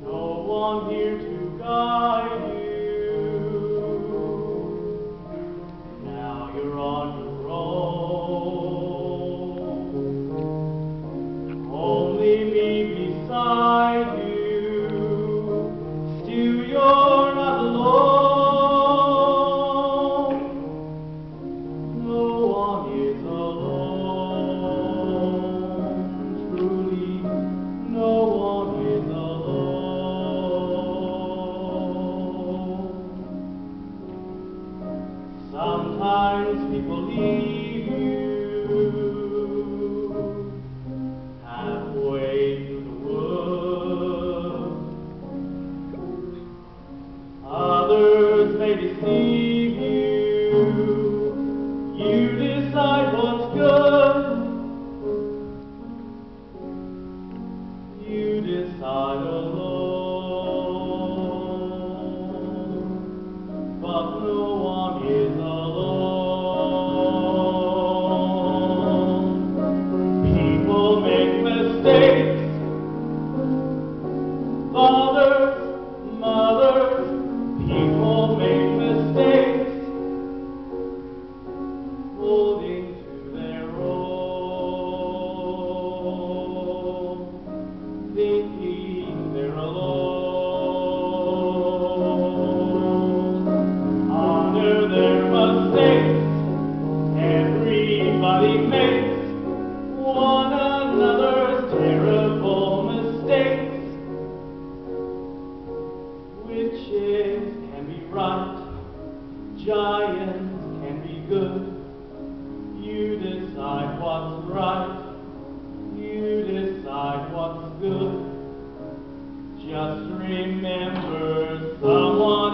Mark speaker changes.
Speaker 1: No one here to guide Sometimes people leave you halfway through the woods. Others may deceive Makes one another's terrible mistakes, witches can be right, giants can be good. You decide what's right, you decide what's good. Just remember someone.